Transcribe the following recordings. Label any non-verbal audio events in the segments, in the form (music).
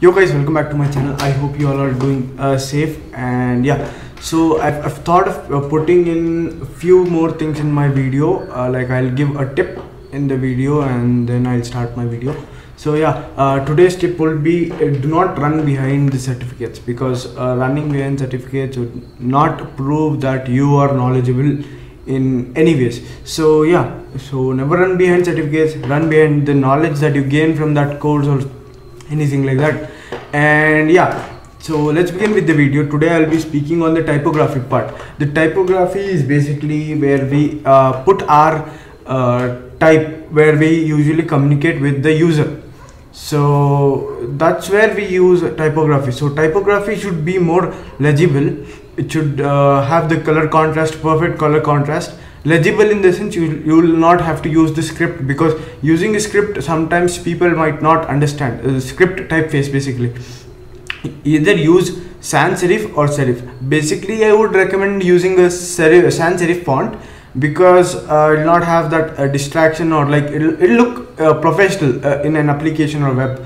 yo guys welcome back to my channel. I hope you all are doing uh, safe and yeah. So I've, I've thought of uh, putting in a few more things in my video. Uh, like i'll give a tip in the video and then i'll start my video. So yeah uh, today's tip will be uh, do not run behind the certificates because uh, running behind certificates would not prove that you are knowledgeable in any ways. So yeah so never run behind certificates. Run behind the knowledge that you gain from that course or anything like that. And yeah so let's begin with the video. Today i'll be speaking on the typography part. The typography is basically where we uh, put our uh, type where we usually communicate with the user. So that's where we use typography. So typography should be more legible. It should uh, have the color contrast perfect color contrast legible in the sense you, you will not have to use the script because using a script sometimes people might not understand. Uh, script typeface basically. Either use sans serif or serif. Basically i would recommend using a serif sans serif font because uh, it will not have that uh, distraction or like it'll, it'll look uh, professional uh, in an application or web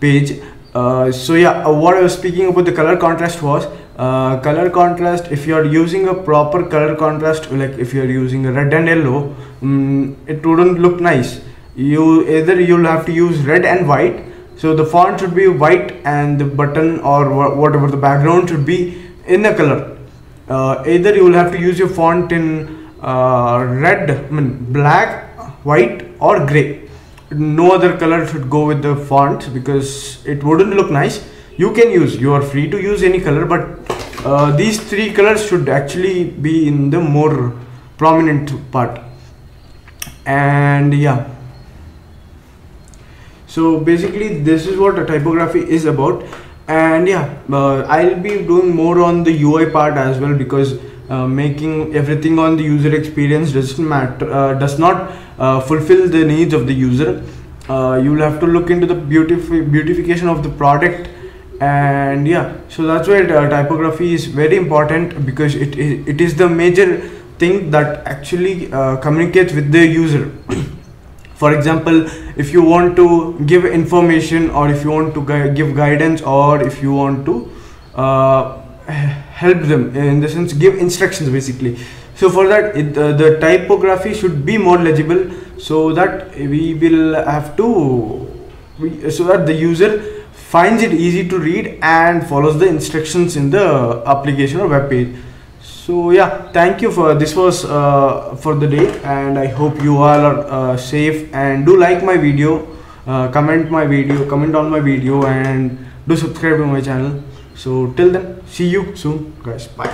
page. Uh, so yeah uh, what i was speaking about the color contrast was uh, color contrast if you are using a proper color contrast like if you are using red and yellow um, it wouldn't look nice. You either you'll have to use red and white. So the font should be white and the button or wha- whatever the background should be in a color. Uh, either you will have to use your font in uh, red I mean black white or gray. No other color should go with the font because it wouldn't look nice. You can use you are free to use any color but uh, these three colors should actually be in the more prominent part. And yeah. So basically this is what a typography is about. And yeah uh, i'll be doing more on the ui part as well because uh, making everything on the user experience doesn't matter uh, does not uh, fulfill the needs of the user. Uh, you'll have to look into the beautif- beautification of the product and yeah so that's why uh, typography is very important because it, it, it is the major thing that actually uh, communicates with the user. (clears throat) For example if you want to give information or if you want to give guidance or if you want to uh, help them in the sense give instructions basically. So for that it, uh, the typography should be more legible so that we will have to we, so that the user finds it easy to read and follows the instructions in the application or web page. So yeah thank you for this was uh, for the day and i hope you all are uh, safe and do like my video uh, comment my video comment on my video and do subscribe to my channel. So till then see you soon guys. Bye